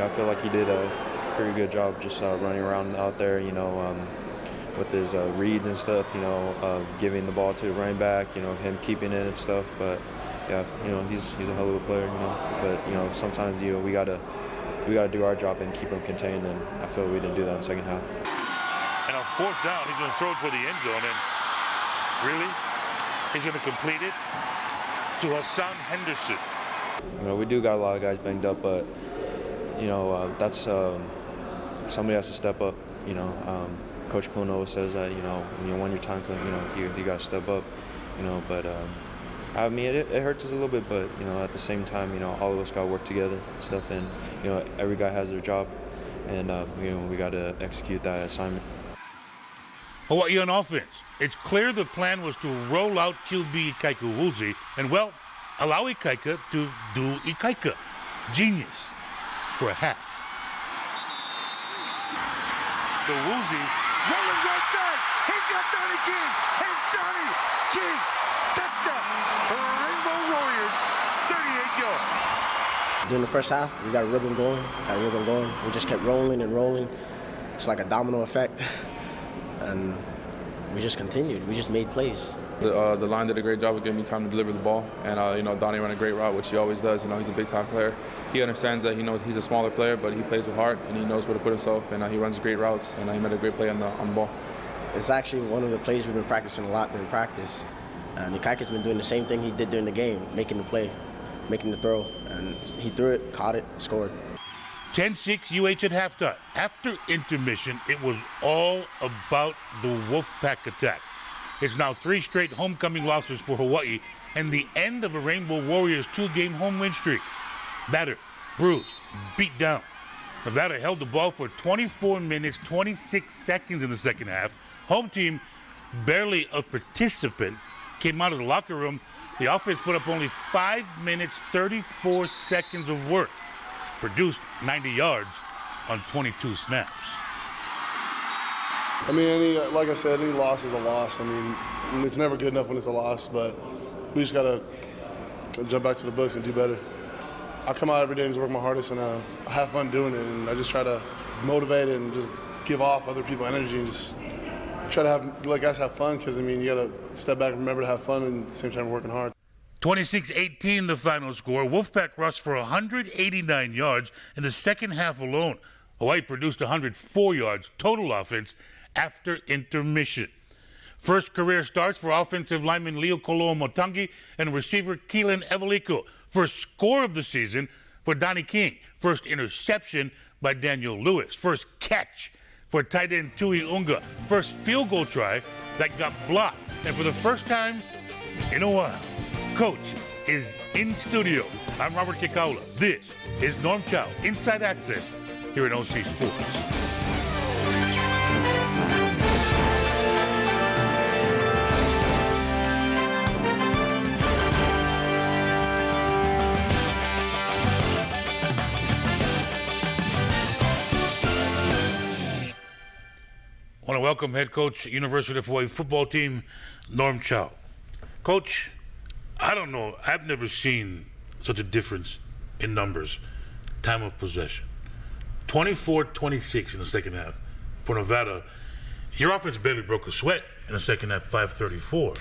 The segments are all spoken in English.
I feel like he did a pretty good job just uh, running around out there, you know, um, with his uh, reads and stuff, you know, uh, giving the ball to the running back, you know, him keeping it and stuff. But yeah, you know, he's he's a hell of a player, you know. But you know, sometimes you know we gotta we gotta do our job and keep him contained, and I feel we didn't do that in the second half. And on fourth down, he's going to throw it for the end zone, and really, he's going to complete it to Hasaan Henderson. You know, we do got a lot of guys banged up, but you know, uh, that's um, somebody has to step up. You know, um, Coach Clune always says that you know, you when your time comes, you know, you, you got to step up. You know, but um, I mean, it, it, hurts us a little bit, but you know, at the same time, you know, all of us got to work together and stuff, and you know, every guy has their job, and uh, you know, we got to execute that assignment. Hawaii on offense. It's clear the plan was to roll out QB Ikaika Woolsey and, well, allow Ikaika to do Ikaika. Genius for a half. The Woolsey rolling right side. He's got Donnie King. And Donnie King. Touchdown. Rainbow Warriors, 38 yards. During the first half, we got a rhythm going, got a rhythm going. We just kept rolling and rolling. It's like a domino effect. And we just continued. We just made plays. The, uh, the line did a great job of giving me time to deliver the ball, and uh, you know Donnie ran a great route, which he always does. You know he's a big time player. He understands that he knows he's a smaller player, but he plays with heart and he knows where to put himself, and uh, he runs great routes, and uh, he made a great play on the on the ball. It's actually one of the plays we've been practicing a lot during practice. And Ikaika's been doing the same thing he did during the game, making the play, making the throw, and he threw it, caught it, scored. 10-6 UH at halftime. After intermission, it was all about the Wolfpack attack. It's now three straight homecoming losses for Hawaii and the end of a Rainbow Warriors two-game home win streak. Battered, bruised, beat down. Nevada held the ball for 24 minutes, 26 seconds in the second half. Home team, barely a participant, came out of the locker room. The offense put up only 5 minutes, 34 seconds of work. Produced 90 yards on 22 snaps. I mean, any, like I said, any loss is a loss. I mean, it's never good enough when it's a loss, but we just got to jump back to the books and do better. I come out every day and just work my hardest, and uh, I have fun doing it, and I just try to motivate and just give off other people energy and just try to have let guys have fun because I mean you got to step back and remember to have fun and at the same time working hard. 26-18 the final score. Wolfpack rushed for 189 yards in the second half alone. Hawaii produced 104 yards total offense after intermission. First career starts for offensive lineman Leo Koloamatangi and receiver Keelan Ewaliko. First score of the season for Donnie King. First interception by Daniel Lewis. First catch for tight end Tui Unga. First field goal try that got blocked. And for the first time in a while, Coach is in studio. I'm Robert Kekaula. This is Norm Chow, Inside Access, here at OC Sports. I want to welcome head coach, University of Hawaii football team, Norm Chow. Coach, I don't know. I've never seen such a difference in numbers, time of possession. 24 26 in the second half for Nevada. Your offense barely broke a sweat in the second half, 534.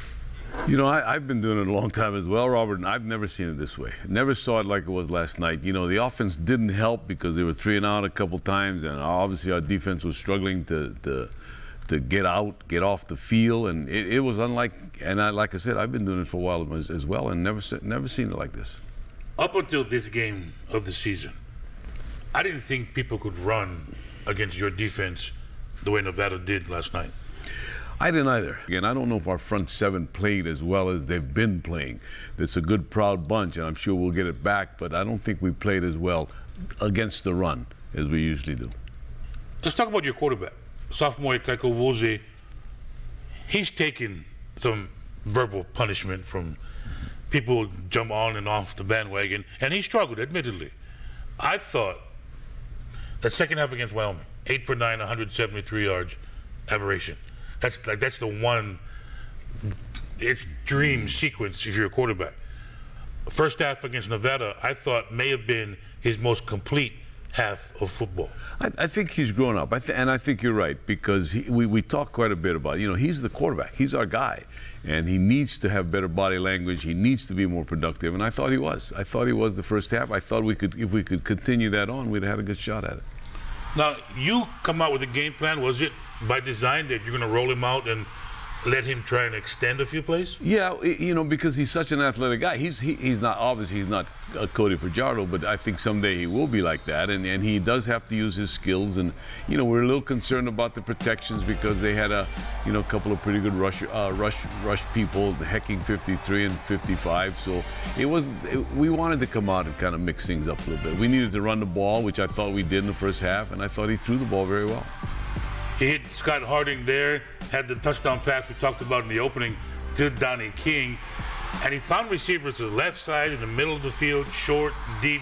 You know, I, have been doing it a long time as well, Robert, and I've never seen it this way. Never saw it like it was last night. You know, the offense didn't help because they were three and out a couple times, and obviously our defense was struggling to, to to get out, get off the field, and it, it was unlike. And I, like I said, I've been doing it for a while as, as well, and never never seen it like this. Up until this game of the season, I didn't think people could run against your defense the way Nevada did last night. I didn't either. Again, I don't know if our front seven played as well as they've been playing. It's a good, proud bunch, and I'm sure we'll get it back, but I don't think we played as well against the run as we usually do. Let's talk about your quarterback sophomore Ikaika Woolsey, he's taken some verbal punishment from people who jump on and off the bandwagon, and he struggled, admittedly. I thought the second half against Wyoming, eight for nine, 173 yards, aberration. That's like that's the one. It's dream sequence if you're a quarterback. First half against Nevada, I thought may have been his most complete half of football. I, I think he's grown up, I th- and I think you're right because he, we we talk quite a bit about. You know, he's the quarterback. He's our guy, and he needs to have better body language. He needs to be more productive, and I thought he was. I thought he was the first half. I thought we could, if we could continue that on, we'd have had a good shot at it. Now, you come out with a game plan. Was it by design that you're going to roll him out and let him try and extend a few plays? Yeah, you know, because he's such an athletic guy. He's he, he's not obviously he's not uh, Cody Fajardo, but I think someday he will be like that, and and he does have to use his skills. And you know, we're a little concerned about the protections because they had a you know a couple of pretty good rush uh, rush rush people hecking 53 and 55. So it was it, we wanted to come out and kind of mix things up a little bit. We needed to run the ball, which I thought we did in the first half, and I thought he threw the ball very well. He hit Scott Harding there, had the touchdown pass we talked about in the opening to Donnie King, and he found receivers to the left side, in the middle of the field, short, deep.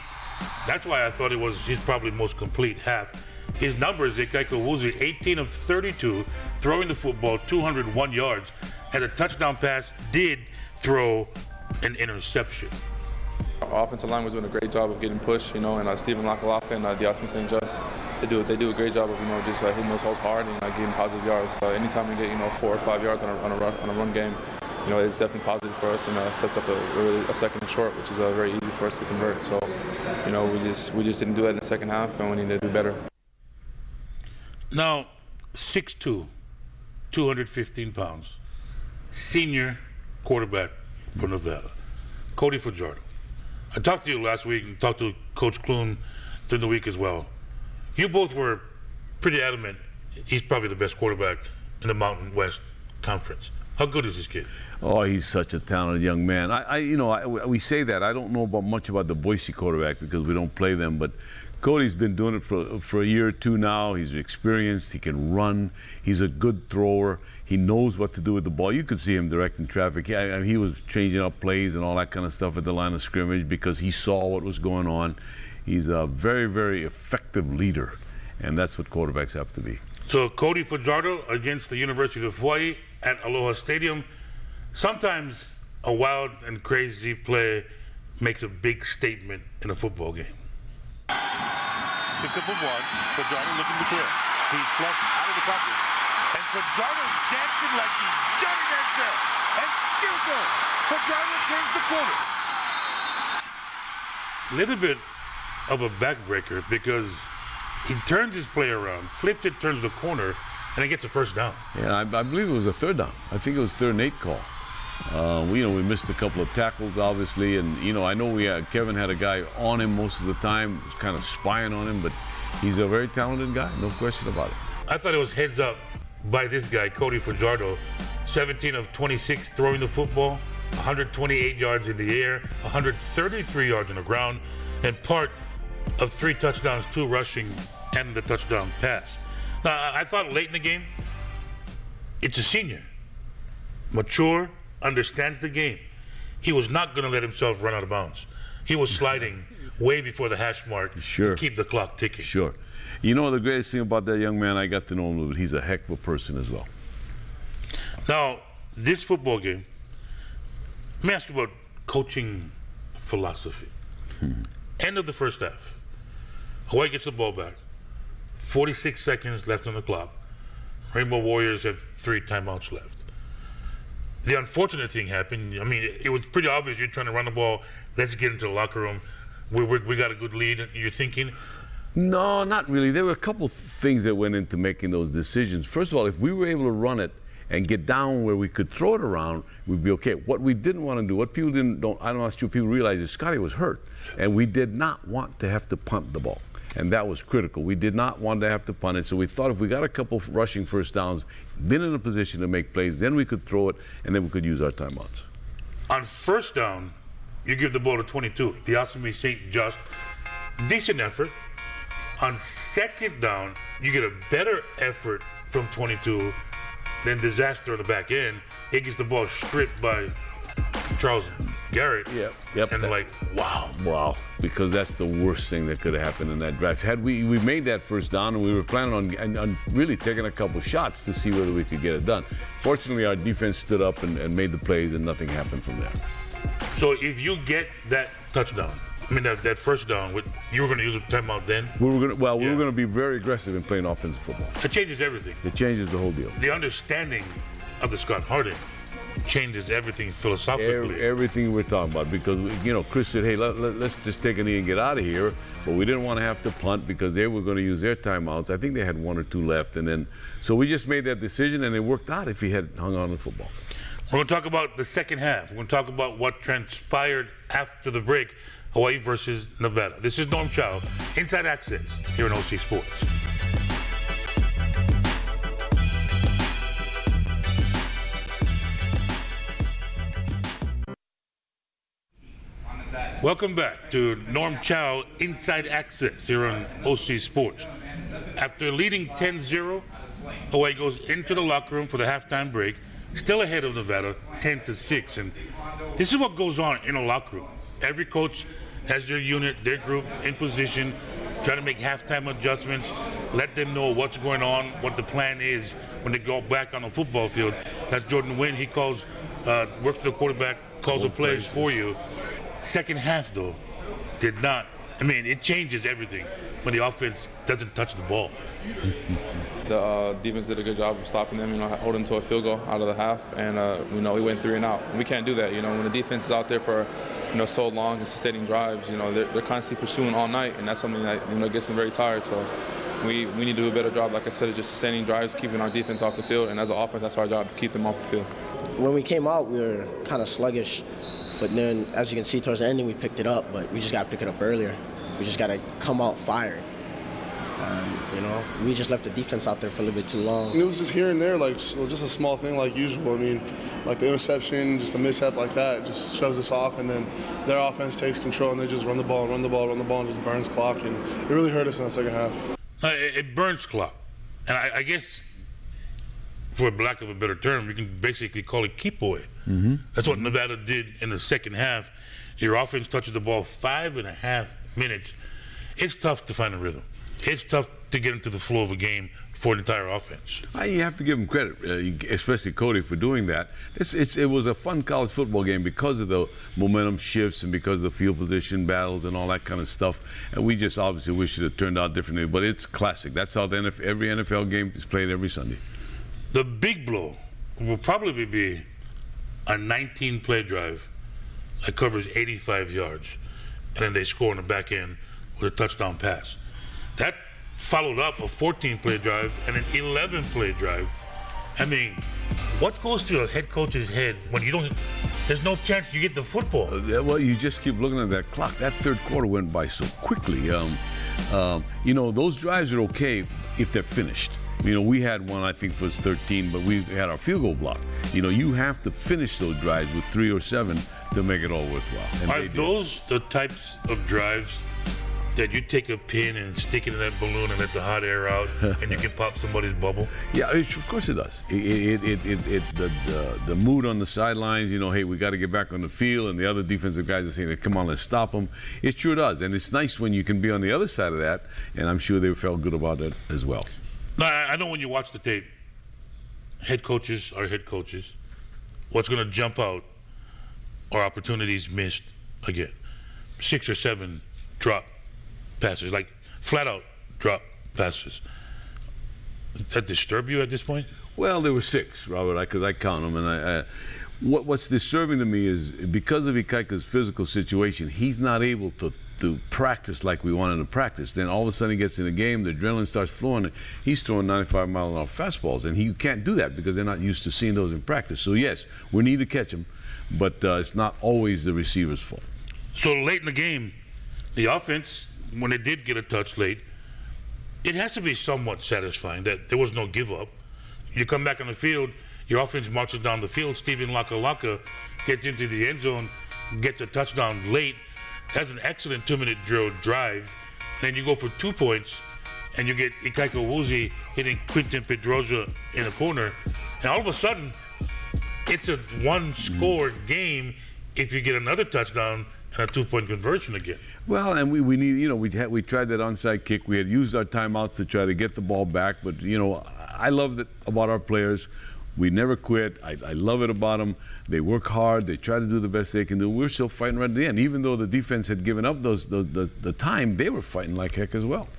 That's why I thought it was his probably most complete half. His numbers, Ikaika Woolsey, 18 of 32, throwing the football 201 yards, and the touchdown pass did throw an interception. Our offensive line was doing a great job of getting pushed, you know, and uh, Stephen Lakalaka and uh, Diocemy Saint Juste, they do they do a great job of you know just uh, hitting those holes hard and uh, getting positive yards. So anytime we get you know four or five yards on a, on a run on a run game, you know it's definitely positive for us and uh, sets up a, really a second and short, which is uh, very easy for us to convert. So you know we just we just didn't do that in the second half, and we need to do better. Now, 6'2, 215 pounds, senior quarterback for Nevada, Cody Fajardo. I talked to you last week and talked to Coach Clune during the week as well. You both were pretty adamant he's probably the best quarterback in the Mountain West Conference. How good is this kid? Oh, he's such a talented young man. I, I you know, I, we say that. I don't know about much about the Boise quarterback because we don't play them, but Cody's been doing it for for a year or two now. He's experienced. He can run. He's a good thrower. He knows what to do with the ball. You could see him directing traffic. I, I, he was changing up plays and all that kind of stuff at the line of scrimmage because he saw what was going on. He's a very, very effective leader, and that's what quarterbacks have to be. So Cody Fajardo against the University of Hawaii at Aloha Stadium. Sometimes a wild and crazy play makes a big statement in a football game. Pick up a one. Fajardo looking to clear. He's flushed out of the pocket. And Fajardo's dancing like he's Johnny Dancer. And still go. Fajardo turns the corner. little bit of a backbreaker because he turns his play around, flips it, turns the corner, and he gets a first down. Yeah, I, I believe it was a third down. I think it was third and eight call. Uh, we, you know, we missed a couple of tackles, obviously, and you know, I know we had, Kevin had a guy on him most of the time, was kind of spying on him, but he's a very talented guy, no question about it. I thought it was heads up by this guy, Cody Fajardo. 17 of 26 throwing the football, 128 yards in the air, 133 yards on the ground, and part of three touchdowns, two rushing, and the touchdown pass. Now, I thought late in the game, it's a senior, mature, understands the game. He was not going to let himself run out of bounds. He was sliding way before the hash mark Sure. to keep the clock ticking. Sure. You know, the greatest thing about that young man, I got to know him a little bit. He's a heck of a person as well. Now, this football game, let me ask you about coaching philosophy. Hmm. End of the first half. Hawaii gets the ball back. 46 seconds left on the clock. Rainbow Warriors have three timeouts left. The unfortunate thing happened. I mean, it, it was pretty obvious you're trying to run the ball. Let's get into the locker room. We, we, we got a good lead. You're thinking, No, not really. There were a couple things that went into making those decisions. First of all, if we were able to run it and get down where we could throw it around, we'd be okay. What we didn't want to do, what people didn't, don't, I'm not sure people realize is Scotty was hurt, and we did not want to have to punt the ball. And that was critical. We did not want to have to punt it, so we thought if we got a couple rushing first downs, been in a position to make plays, then we could throw it, and then we could use our timeouts. on first down, you give the ball to 22. The Diocemy Saint Juste, decent effort. On second down, you get a better effort from 22 than disaster on the back end. He gets the ball stripped by Charles Garrett. Yep. Yep. And That- like, wow. Wow, because that's the worst thing that could have happened in that draft. Had we we made that first down, and we were planning on, on, on really taking a couple shots to see whether we could get it done. Fortunately, our defense stood up and, and made the plays, and nothing happened from there. So if you get that touchdown, I mean, that, that first down, what, you were going to use a timeout then? We were gonna, well, we Yeah. were going to be very aggressive in playing offensive football. It changes everything. It changes the whole deal. The understanding of the Scott Harding changes everything philosophically. Every, everything we're talking about because you know Chris said, "Hey, let, let, us just take a knee and get out of here," but we didn't want to have to punt because they were going to use their timeouts. I think they had one or two left, and then so we just made that decision, and it worked out. If he had hung on to football, We're going to talk about the second half. We're going to talk about what transpired after the break, Hawaii versus Nevada. This is Norm Chow, Inside Access here in OC Sports. Welcome back to Norm Chow Inside Access here on OC Sports. After leading 10 0, Hawaii goes into the locker room for the halftime break, still ahead of Nevada, 10 to 6. And this is what goes on in a locker room. Every coach has their unit, their group in position, try to make halftime adjustments, let them know what's going on, what the plan is when they go back on the football field. That's Jordan Wynn. He calls, uh, works the quarterback, calls the plays for you. Second half, though, did not. I mean, it changes everything when the offense doesn't touch the ball. The uh, defense did a good job of stopping them, you know, holding to a field goal out of the half, and uh, you know we went three and out. We can't do that, you know, when the defense is out there for you know so long and sustaining drives, you know, they're, they're constantly pursuing all night, and that's something that you know gets them very tired. So we we need to do a better job, like I said, of just sustaining drives, keeping our defense off the field, and as an offense, that's our job to keep them off the field. When we came out, we were kind of sluggish, but then as you can see towards the ending, we picked it up. But we just got to pick it up earlier. We just got to come out firing. Um, you know, we just left the defense out there for a little bit too long. And it was just here and there, like s- just a small thing like usual. I mean, like the interception, just a mishap like that, just shoves us off, and then their offense takes control and they just run the ball, run the ball, run the ball, and just burns clock, and it really hurt us in the second half. Uh, it, it burns clock. And I, I guess, for lack of a better term, you can basically call it keep away. Mm-hmm. That's what Nevada did in the second half. Your offense touches the ball five and a half minutes. It's tough to find a rhythm. It's tough to get into the flow of a game for an entire offense. Uh, You have to give him credit, uh, especially Cody, for doing that. It's, it's, it was a fun college football game because of the momentum shifts and because of the field position battles and all that kind of stuff. And we just obviously wish it had turned out differently. But it's classic. That's how the NFL, every NFL game is played every Sunday. The big blow will probably be a 19 play drive that covers 85 yards, and then they score on the back end with a touchdown pass. That followed up a 14 play drive and an 11 play drive. I mean, what goes through a head coach's head when you don't, there's no chance you get the football? Uh, well, you just keep looking at that clock. That third quarter went by so quickly. Um, um, you know, those drives are okay if they're finished. You know, we had one I think was 13, but we had our field goal blocked. You know, you have to finish those drives with three or seven to make it all worthwhile. And Are those the types of drives that you take a pin and stick it in that balloon and let the hot air out and you can pop somebody's bubble? Yeah, of course it does. It, it, it, it, the, the, the mood on the sidelines, you know, hey, we got to get back on the field, and the other defensive guys are saying, come on, let's stop them. It sure does. And it's nice when you can be on the other side of that, and I'm sure they felt good about it as well. No, I know when you watch the tape, head coaches are head coaches. What's going to jump out are opportunities missed again. Six or seven drop passes, like flat out drop passes. Does that disturb you at this point? Well, there were six, Robert, because I, count them. And I, I, what, what's disturbing to me is because of Ikaika's physical situation, he's not able to, to practice like we want him to practice. Then all of a sudden he gets in the game, the adrenaline starts flowing, and he's throwing 95 mile an hour fastballs. And he can't do that because they're not used to seeing those in practice. So, yes, we need to catch him, but uh, it's not always the receiver's fault. So late in the game, the offense, when they did get a touch late, it has to be somewhat satisfying that there was no give up. You come back on the field, your offense marches down the field. Steven Lakalaka gets into the end zone, gets a touchdown late. has an excellent two-minute drill drive. Then you go for two points, and you get Ikaika Woolsey hitting Quinton Pedroza in the corner, and all of a sudden, it's a one-score game if you get another touchdown and a two-point conversion again. Well, and we, we need, you know, we had, we tried that onside kick. We had used our timeouts to try to get the ball back, but you know, I love that about our players. We never quit. I, I love it about them. They work hard. They try to do the best they can do. We're still fighting right at the end. Even though the defense had given up those, those the, the time, they were fighting like heck as well.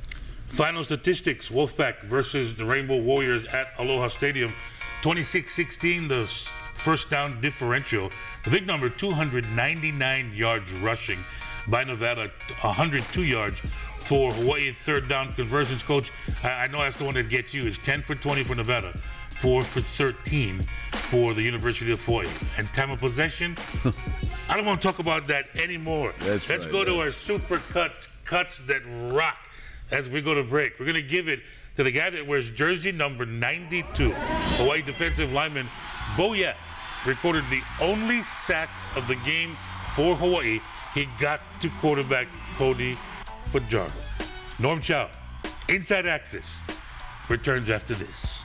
Final statistics Wolfpack versus the Rainbow Warriors at Aloha Stadium. 26 16, the first down differential. The big number 299 yards rushing by Nevada, 102 yards for Hawaii. Third down conversions, coach. I, I know that's the one that gets you. It's 10 for 20 for Nevada, 4 for 13 for the University of Hawaii. And time of possession, I don't want to talk about that anymore. That's Let's right, go to our super cuts, cuts that rock as we go to break. We're going to give it to the guy that wears jersey number 92, Hawaii defensive lineman Boyet recorded the only sack of the game for Hawaii. He got to quarterback Cody Fajardo. Norm Chow, Inside Access, returns after this.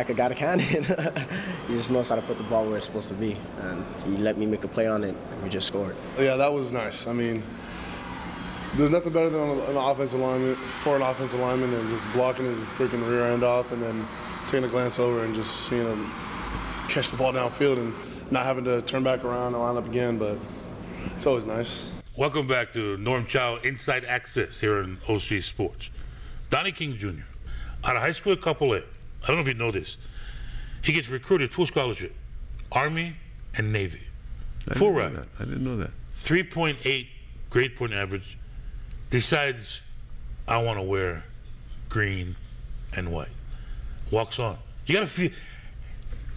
Kaka got a cannon. he just knows how to put the ball where it's supposed to be. And he let me make a play on it, and we just scored. Oh, yeah, that was nice. I mean, there's nothing better than an offensive lineman for an offensive lineman than just blocking his freaking rear end off and then taking a glance over and just seeing him catch the ball downfield and not having to turn back around and line up again. But it's always nice. Welcome back to Norm Chow Inside Access here in OC Sports. Donnie King Jr. out of high school at Couple A. I don't know if you know this. He gets recruited full scholarship, Army and Navy. I Full ride. that. I didn't know that. 3.8 grade point average. Decides, I want to wear green and white. Walks on. You got to feel.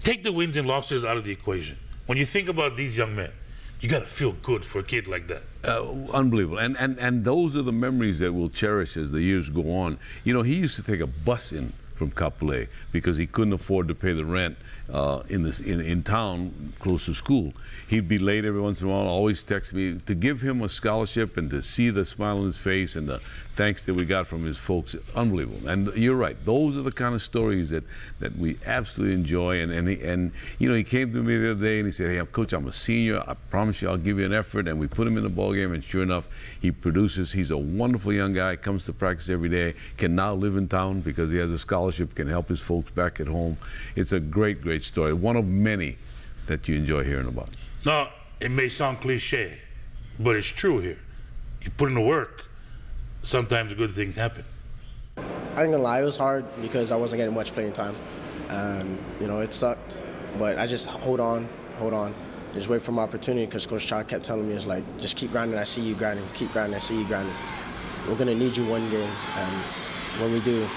Take the wins and losses out of the equation. When you think about these young men, you got to feel good for a kid like that. Uh, unbelievable. And, and and those are the memories that we'll cherish as the years go on. You know, he used to take a bus in from Kapolei because he couldn't afford to pay the rent uh, in this in, in town close to school. He'd be late every once in a while. Always text me to give him a scholarship and to see the smile on his face and the thanks that we got from his folks. Unbelievable. And you're right. Those are the kind of stories that, that we absolutely enjoy. And and, he, and you know, he came to me the other day and he said, "Hey, coach, I'm a senior. I promise you, I'll give you an effort." And we put him in the ball game, and sure enough, he produces. He's a wonderful young guy. Comes to practice every day. Can now live in town because he has a scholarship. Can help his folks back at home. It's a great, great story. One of many that you enjoy hearing about. Now, it may sound cliche, but it's true here. You put in the work, sometimes good things happen. I ain't gonna lie, it was hard because I wasn't getting much playing time. And, you know, it sucked. But I just hold on, hold on. Just wait for my opportunity because Coach Chow kept telling me, it's like, just keep grinding, I see you grinding. Keep grinding, I see you grinding. We're gonna need you one game. And when we do,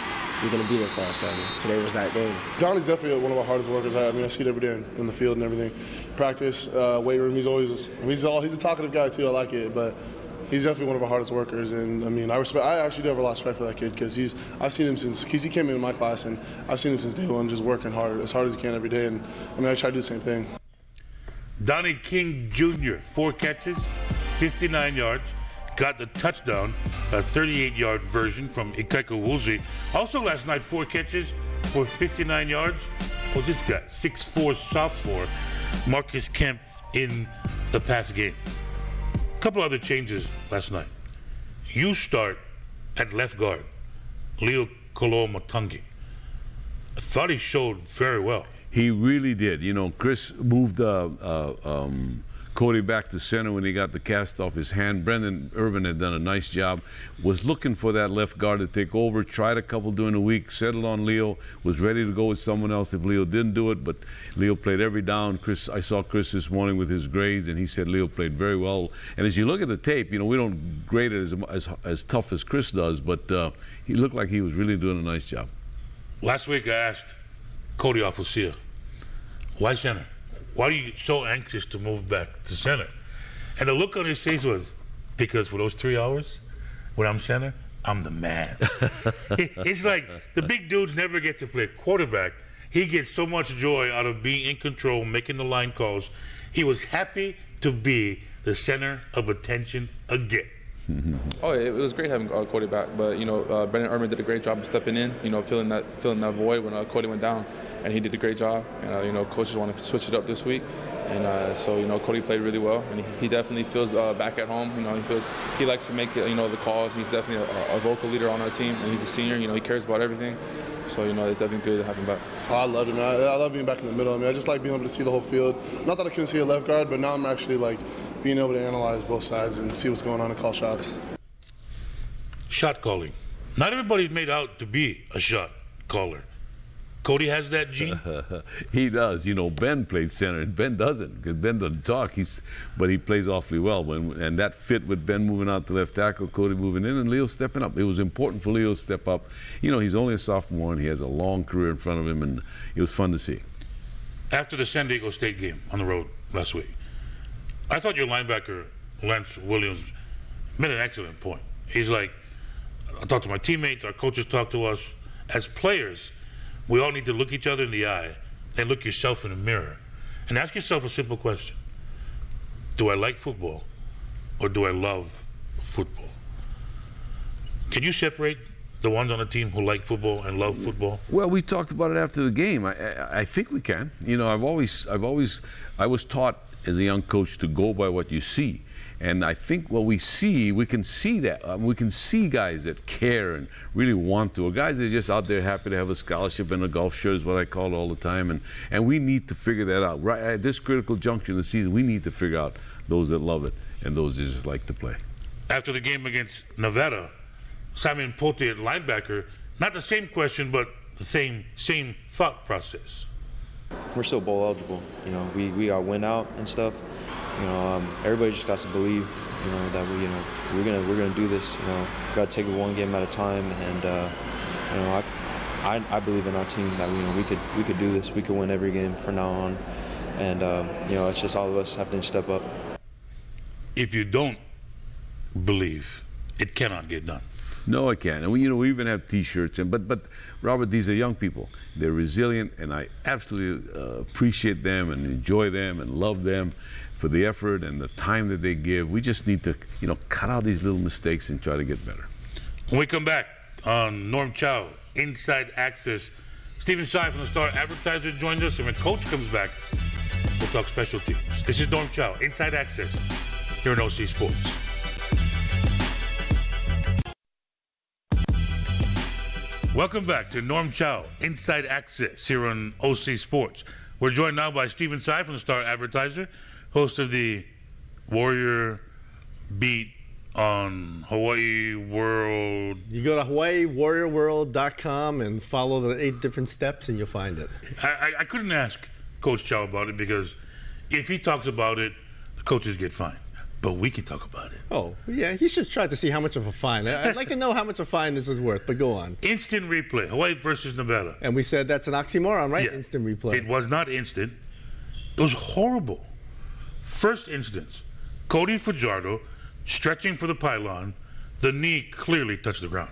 you're gonna be there for us. And today was that game. Donnie's definitely one of our hardest workers. I, I mean, I see it every day in, in the field and everything. Practice, uh, weight room. He's always he's all he's a talkative guy too. I like it, but he's definitely one of our hardest workers. And I mean, I respect. I actually do have a lot of respect for that kid because he's I've seen him since cause he came into my class and I've seen him since day one, just working hard as hard as he can every day. And I mean, I try to do the same thing. Donnie King Jr., four catches, 59 yards, got the touchdown, a 38 yard version from Ikaika Woolsey. Also last night, four catches for 59 yards was this guy, 6'4 sophomore, Marcus Kemp in the past game. A couple other changes last night. You start at left guard, Leo Koloamatangi. I thought he showed very well. He really did. You know, Chris moved uh, uh, um, Cody back to center when he got the cast off his hand. Brendan Urban had done a nice job. Was looking for that left guard to take over. Tried a couple during the week. Settled on Leo. Was ready to go with someone else if Leo didn't do it. But Leo played every down. Chris, I saw Chris this morning with his grades, and he said Leo played very well. And as you look at the tape, you know we don't grade it as as, as tough as Chris does, but uh, he looked like he was really doing a nice job. Last week I asked Kody Afusia, why center? Why are you so anxious to move back to center? And the look on his face was, because for those three hours when I'm center, I'm the man. it's like the big dudes never get to play quarterback. He gets so much joy out of being in control, making the line calls. He was happy to be the center of attention again. Oh, it, it was great having uh, Cody back, but you know, uh, Brendan Ehrman did a great job of stepping in. You know, filling that filling that void when uh, Cody went down, and he did a great job. And uh, you know, coaches want to switch it up this week, and uh, so you know, Cody played really well, and he, he definitely feels uh, back at home. You know, he feels he likes to make you know the calls. He's definitely a, a vocal leader on our team, and he's a senior. You know, he cares about everything. So you know, it's definitely good to have him back. Oh, I love him. I, I love being back in the middle. I mean, I just like being able to see the whole field. Not that I couldn't see a left guard, but now I'm actually like being able to analyze both sides and see what's going on and call shots. Shot calling. Not everybody's made out to be a shot caller. Cody has that gene. he does. You know, Ben played center, and Ben doesn't because Ben doesn't talk. He's, but he plays awfully well. When and that fit with Ben moving out to left tackle, Cody moving in, and Leo stepping up. It was important for Leo to step up. You know, he's only a sophomore and he has a long career in front of him, and it was fun to see. After the San Diego State game on the road last week, I thought your linebacker Lance Williams made an excellent point. He's like, I talked to my teammates, our coaches talk to us as players we all need to look each other in the eye and look yourself in the mirror and ask yourself a simple question Do I like football or do I love football? Can you separate the ones on the team who like football and love football? Well, we talked about it after the game. I, I, I think we can. You know, I've always, I've always, I was taught as a young coach to go by what you see. And I think what we see, we can see that. Um, we can see guys that care and really want to, or guys that are just out there happy to have a scholarship and a golf shirt is what I call it all the time. And, and we need to figure that out. Right at this critical junction of the season, we need to figure out those that love it and those that just like to play. After the game against Nevada, Simon Pote at linebacker, not the same question, but the same same thought process. We're still bowl eligible. You know, we, we got win out and stuff. You know, um, everybody just got to believe, you know, that we, you know, we're gonna we're gonna do this. You know, got to take it one game at a time, and uh, you know, I, I, I believe in our team that you know we could we could do this. We could win every game from now on, and um, you know, it's just all of us have to step up. If you don't believe, it cannot get done. No, I can't. And we, you know, we even have T-shirts. And but, but, Robert, these are young people. They're resilient, and I absolutely uh, appreciate them and enjoy them and love them for the effort and the time that they give. We just need to, you know, cut out these little mistakes and try to get better. When we come back on Norm Chow, Inside Access, Stephen Tsai from the Star Advertiser joins us, and when Coach comes back, we'll talk special teams. This is Norm Chow, Inside Access, here in OC Sports. Welcome back to Norm Chow, Inside Access, here on OC Sports. We're joined now by Stephen Tsai from the Star Advertiser, host of the Warrior Beat on Hawaii World. You go to HawaiiWarriorWorld.com and follow the eight different steps, and you'll find it. I, I, I couldn't ask Coach Chow about it because if he talks about it, the coaches get fined. But we can talk about it. Oh, yeah, he should try to see how much of a fine. I'd like to know how much a fine this is worth, but go on. Instant replay, Hawaii versus Nevada. And we said that's an oxymoron, right? Yeah. Instant replay. It was not instant. It was horrible. First instance, Cody Fajardo stretching for the pylon. The knee clearly touched the ground.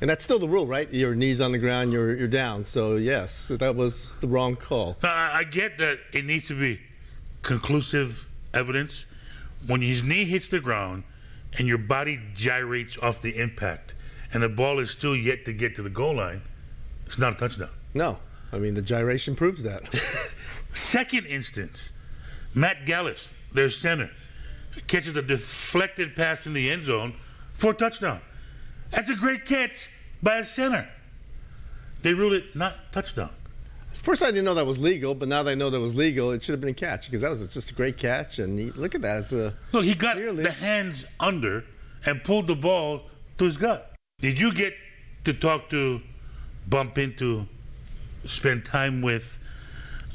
and that's still the rule, right? Your knees on the ground, you're, you're down. So, yes, that was the wrong call. Now, I get that it needs to be conclusive evidence. When his knee hits the ground and your body gyrates off the impact and the ball is still yet to get to the goal line, it's not a touchdown. No. I mean, the gyration proves that. Second instance, Matt Gallis, their center, catches a deflected pass in the end zone for a touchdown. That's a great catch by a center. They ruled it not touchdown. First, I didn't know that was legal, but now that I know that was legal, it should have been a catch because that was just a great catch. And he, look at that. It's a, Look, he got Clearly. the hands under and pulled the ball to his gut. Did you get to talk to, bump into, spend time with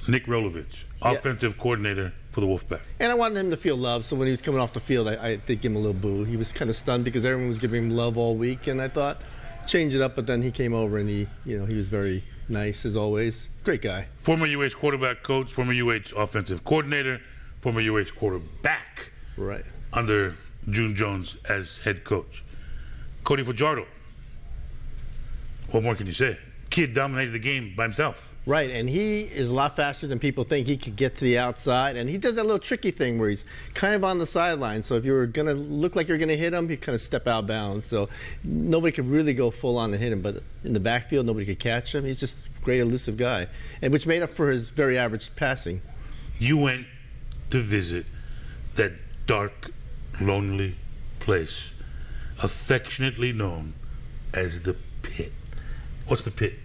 Nick Rolovich, Yeah. offensive coordinator for the Wolfpack? And I wanted him to feel love, so when he was coming off the field, I, I did give him a little boo. He was kind of stunned because everyone was giving him love all week, and I thought change it up. But then he came over and he, you know, he was very nice as always. Great guy. Former UH quarterback coach, former UH offensive coordinator, former UH quarterback Right. under June Jones as head coach. Cody Fajardo. What more can you say? kid dominated the game by himself. Right, and he is a lot faster than people think. He could get to the outside, and he does that little tricky thing where he's kind of on the sideline. So if you were gonna look like you're gonna hit him, he kind of step out bounds. So nobody could really go full on and hit him. But in the backfield, nobody could catch him. He's just great elusive guy, and which made up for his very average passing. You went to visit that dark, lonely place, affectionately known as the pit. What's the pit?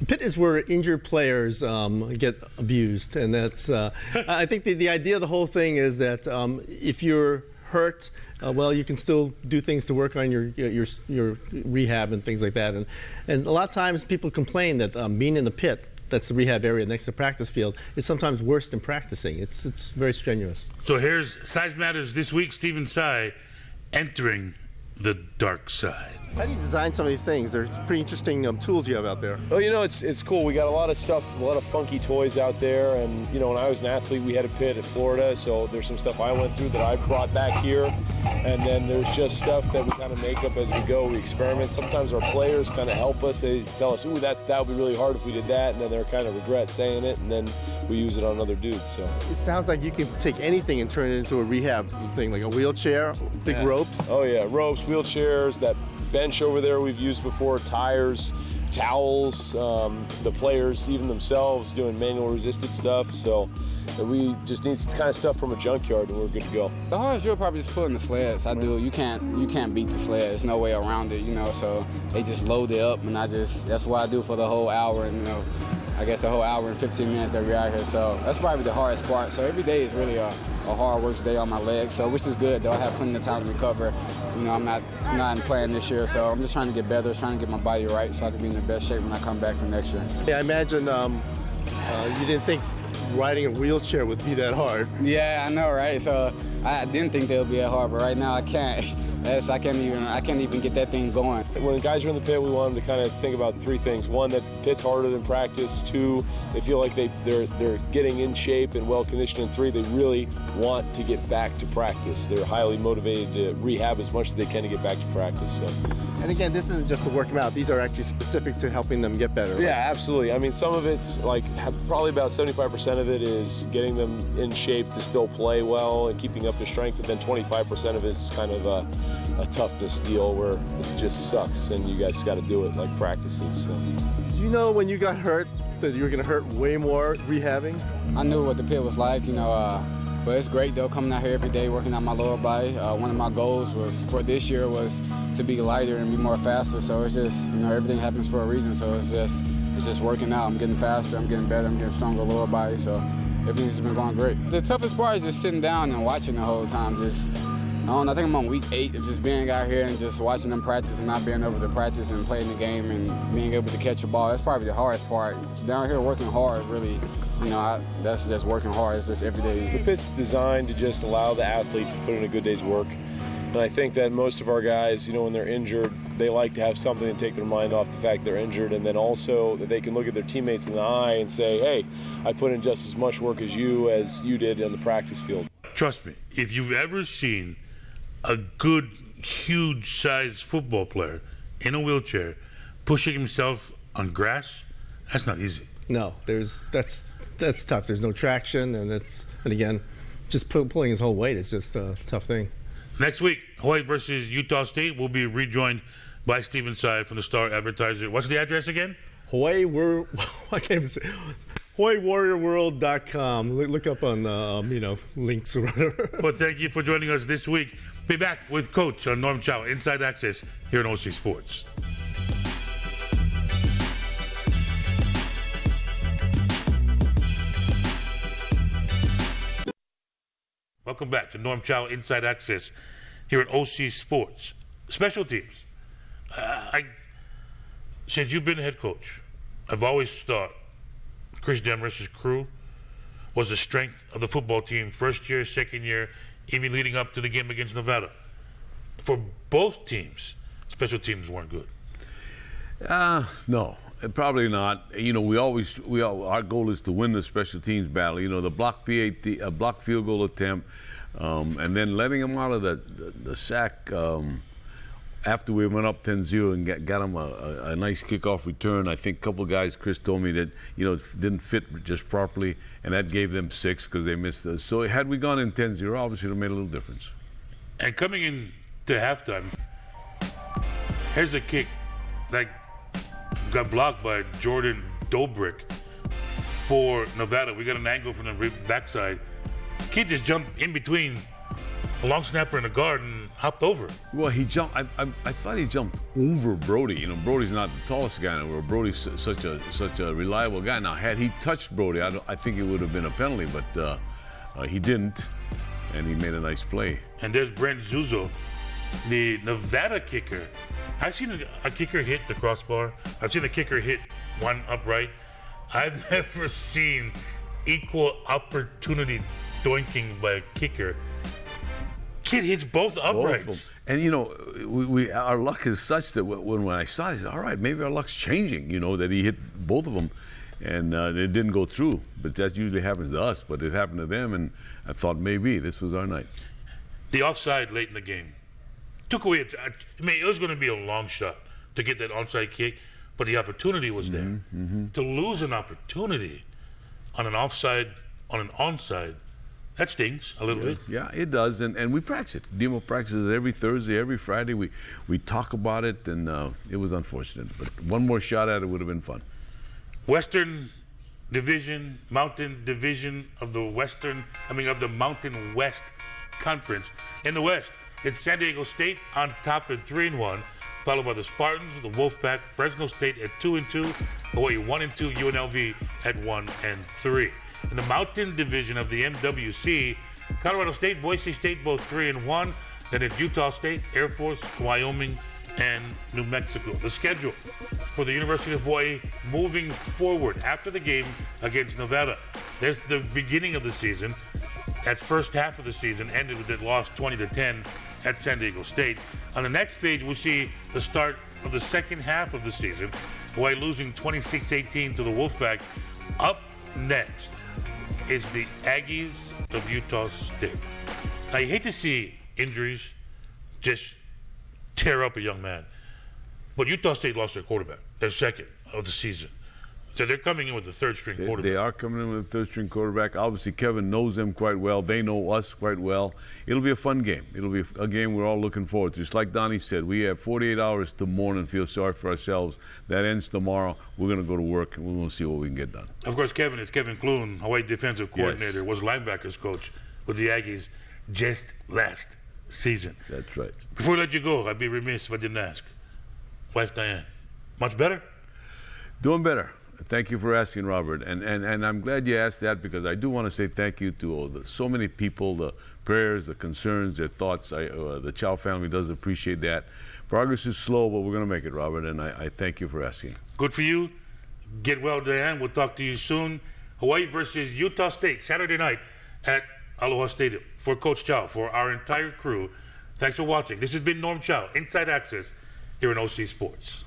The pit is where injured players um, get abused, and that's. Uh, I think the, the idea of the whole thing is that um, if you're hurt, uh, well, you can still do things to work on your your your rehab and things like that. And and a lot of times people complain that um, being in the pit, that's the rehab area next to the practice field, is sometimes worse than practicing. It's it's very strenuous. So here's Size Matters this week. Stephen Tsai entering the dark side. How do you design some of these things? There's pretty interesting um, tools you have out there. Oh, you know, it's it's cool. We got a lot of stuff, a lot of funky toys out there. And you know, when I was an athlete, we had a pit at Florida, so there's some stuff I went through that I brought back here. And then there's just stuff that we kind of make up as we go. We experiment. Sometimes our players kind of help us. They tell us, "Ooh, that's that would be really hard if we did that," and then they're kind of regret saying it, and then we use it on other dudes. So it sounds like you can take anything and turn it into a rehab thing, like a wheelchair, big yeah. ropes. Oh yeah, ropes, wheelchairs, that bench over there we've used before, tires, towels, um, the players, even themselves doing manual resisted stuff. So we just need kind of stuff from a junkyard and we're good to go. The hardest drill probably just pulling the sleds. I do. You can't you can't beat the sled. There's no way around it, you know. So they just load it up and I just that's what I do for the whole hour and you know I guess the whole hour and 15 minutes that we're out here. So that's probably the hardest part. So every day is really a, a hard work day on my legs. So which is good though. I have plenty of time to recover. You know, I'm not not in playing this year, so I'm just trying to get better, trying to get my body right, so I can be in the best shape when I come back for next year. Yeah, I imagine um, uh, you didn't think riding a wheelchair would be that hard. Yeah, I know, right? So I didn't think that would be that hard, but right now I can't. That's, I can't even I can't even get that thing going. When the guys are in the pit, we want them to kind of think about three things: one, that pit's harder than practice; two, they feel like they they're they're getting in shape and well conditioned; and three, they really want to get back to practice. They're highly motivated to rehab as much as they can to get back to practice. So. And again, this isn't just to work them out; these are actually specific to helping them get better. Yeah, right? absolutely. I mean, some of it's like probably about 75% of it is getting them in shape to still play well and keeping up their strength, but then 25% of it is kind of a a toughness deal where it just sucks and you guys got to do it like practices. So. Did you know when you got hurt that you were going to hurt way more rehabbing? I knew what the pit was like, you know, uh, but it's great though coming out here every day working on my lower body. Uh, one of my goals was for this year was to be lighter and be more faster. So it's just, you know, everything happens for a reason. So it's just, it's just working out. I'm getting faster, I'm getting better, I'm getting stronger lower body. So everything's been going great. The toughest part is just sitting down and watching the whole time. Just I don't know, I think I'm on week eight of just being out here and just watching them practice and not being able to practice and playing the game and being able to catch a ball. That's probably the hardest part. Down here working hard, really, you know, I, that's just working hard. It's just every day. The pit's designed to just allow the athlete to put in a good day's work. And I think that most of our guys, you know, when they're injured, they like to have something to take their mind off the fact they're injured, and then also that they can look at their teammates in the eye and say, hey, I put in just as much work as you as you did on the practice field. Trust me, if you've ever seen a good, huge sized football player in a wheelchair pushing himself on grass, that's not easy. No, there's that's that's tough. There's no traction, and it's and again, just pulling his whole weight is just a tough thing. Next week, Hawaii versus Utah State will be rejoined by Stephen Tsai from the Star Advertiser. What's the address again? Hawaii, we're I can't even say. HawaiiWarriorWorld.com. Look up on um, you know links or whatever. well, thank you for joining us this week. Be back with Coach on Norm Chow Inside Access here on OC Sports. Welcome back to Norm Chow Inside Access here at OC Sports. Special teams. Uh, I, since you've been head coach, I've always thought Chris Demarest's crew was the strength of the football team first year, second year, even leading up to the game against Nevada. For both teams, special teams weren't good. Uh, no, probably not. You know, we always we all, our goal is to win the special teams battle. You know, the block PAT, a block field goal attempt, um, and then letting them out of the the, the sack. Um, after we went up 10-0 and got, got him a, a, a, nice kickoff return, I think a couple guys, Chris told me that you know didn't fit just properly, and that gave them six because they missed us. So had we gone in 10-0, obviously it would have made a little difference. And coming in to halftime, here's a kick that got blocked by Jordan Dobrik for Nevada. We got an angle from the backside. Kid just jumped in between a long snapper and a guard and hopped over. Well, he jumped. I, I, I, thought he jumped over Brody. You know, Brody's not the tallest guy in the world. Brody's such a such a reliable guy. Now, had he touched Brody, I, I think it would have been a penalty, but uh, uh, he didn't, and he made a nice play. And there's Brent Zuzo, the Nevada kicker. I've seen a, a kicker hit the crossbar. I've seen a kicker hit one upright. I've never seen equal opportunity doinking by a kicker kid hits both uprights. Both and you know, we, we, our luck is such that when, when I saw it, I said, all right, maybe our luck's changing. You know, that he hit both of them, and uh, it didn't go through. But that usually happens to us. But it happened to them, and I thought maybe this was our night. The offside late in the game took away. I mean, it was going to be a long shot to get that onside kick, but the opportunity was there. Mm-hmm, mm-hmm. To lose an opportunity on an offside, on an onside that stings a little yeah, bit. Yeah, it does, and, and we practice it. Demo practices it every Thursday, every Friday. We we talk about it, and uh, it was unfortunate, but one more shot at it would have been fun. Western Division, Mountain Division of the Western, I mean of the Mountain West Conference. In the West, it's San Diego State on top at three and one, followed by the Spartans, the Wolfpack, Fresno State at two and two, Hawaii one and two, UNLV at one and three. In the Mountain Division of the MWC, Colorado State, Boise State, both three and one. Then it's Utah State, Air Force, Wyoming, and New Mexico. The schedule for the University of Hawaii moving forward after the game against Nevada. There's the beginning of the season. That first half of the season ended with a loss 20 to 10 at San Diego State. On the next page, we see the start of the second half of the season. Hawaii losing 26-18 to the Wolfpack. Up next is the Aggies of Utah State. You hate to see injuries just tear up a young man, but Utah State lost their quarterback, their second of the season. So they're coming in with a third string quarterback. They are coming in with a third string quarterback. Obviously, Kevin knows them quite well. They know us quite well. It'll be a fun game. It'll be a game we're all looking forward to. Just like Donnie said, we have 48 hours to mourn and feel sorry for ourselves. That ends tomorrow. We're going to go to work and we're going to see what we can get done. Of course, Kevin is Kevin Clune, Hawaii defensive coordinator, yes. was linebackers coach with the Aggies just last season. That's right. Before I let you go, I'd be remiss if I didn't ask. Wife Diane, much better? Doing better. Thank you for asking, Robert. And, and, and I'm glad you asked that because I do want to say thank you to all the, so many people, the prayers, the concerns, their thoughts. I, uh, the Chow family does appreciate that. Progress is slow, but we're going to make it, Robert, and I, I thank you for asking. Good for you. Get well, Diane. We'll talk to you soon. Hawaii versus Utah State, Saturday night at Aloha Stadium. For Coach Chow, for our entire crew, thanks for watching. This has been Norm Chow, Inside Access, here in OC Sports.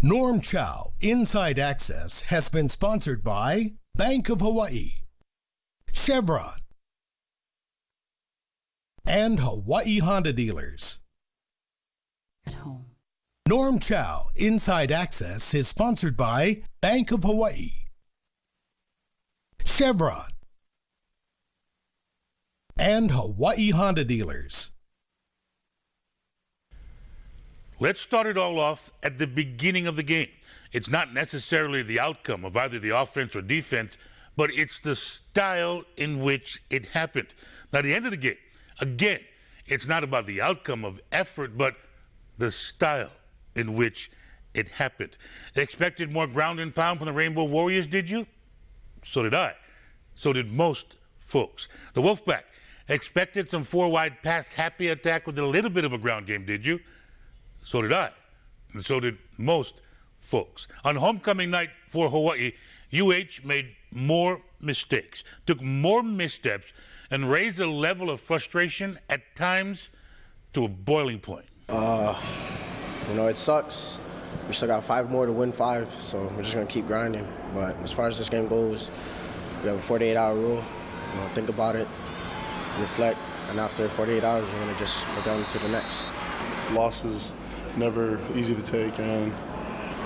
Norm Chow Inside Access has been sponsored by Bank of Hawaii, Chevron, and Hawaii Honda Dealers. At home. Norm Chow Inside Access is sponsored by Bank of Hawaii, Chevron, and Hawaii Honda Dealers. Let's start it all off at the beginning of the game. It's not necessarily the outcome of either the offense or defense, but it's the style in which it happened. Now, the end of the game, again, it's not about the outcome of effort, but the style in which it happened. Expected more ground and pound from the Rainbow Warriors, did you? So did I. So did most folks. The Wolfpack expected some four wide pass happy attack with a little bit of a ground game, did you? So did I. And so did most folks. On homecoming night for Hawaii, UH made more mistakes, took more missteps, and raised the level of frustration at times to a boiling point. Uh, you know, it sucks. We still got five more to win five, so we're just going to keep grinding. But as far as this game goes, we have a 48 hour rule. You know, think about it, reflect, and after 48 hours, you're going to just look on to the next. loss is never easy to take, and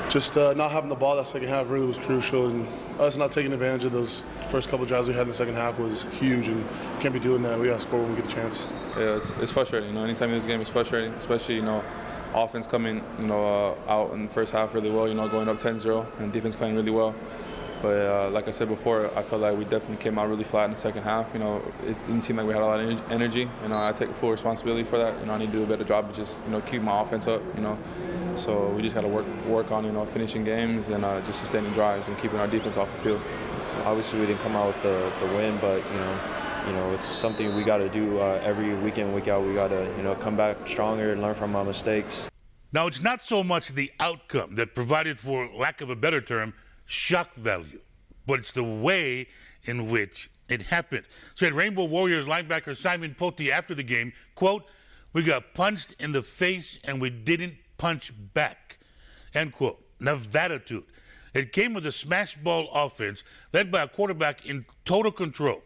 just uh, not having the ball that second half really was crucial, and us not taking advantage of those first couple drives we had in the second half was huge, and can't be doing that. We got to score when we get the chance. Yeah, it's, it's frustrating. You know, anytime in this game, it's frustrating, especially you know, offense coming you know uh, out in the first half really well. You know, going up 10-0, and defense playing really well. But uh, like I said before, I felt like we definitely came out really flat in the second half. You know, it didn't seem like we had a lot of energy. You know, I take full responsibility for that. You know, I need to do a better job of just you know keep my offense up. You know, so we just got to work work on you know finishing games and uh, just sustaining drives and keeping our defense off the field. Obviously, we didn't come out with the, the win, but you know, you know, it's something we got to do uh, every weekend, week out. We got to you know come back stronger and learn from our mistakes. Now, it's not so much the outcome that provided, for lack of a better term, shock value but it's the way in which it happened. Said Rainbow Warriors linebacker Simon Pote after the game, quote, we got punched in the face and we didn't punch back, end quote. Nevaditude. It came with a smash ball offense led by a quarterback in total control.